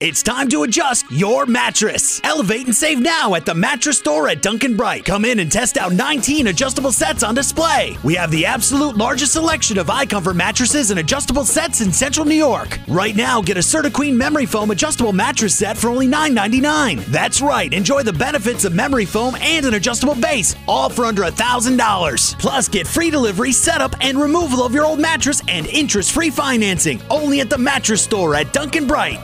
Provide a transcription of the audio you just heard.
It's time to adjust your mattress. Elevate and save now at the mattress store at Dunk and Bright. Come in and test out 19 adjustable sets on display. We have the absolute largest selection of iComfort mattresses and adjustable sets in central New York. Right now, get a Serta queen memory foam adjustable mattress set for only $9.99. That's right, enjoy the benefits of memory foam and an adjustable base, all for under $1,000. Plus, get free delivery, setup, and removal of your old mattress and interest free financing only at the mattress store at Dunk and Bright.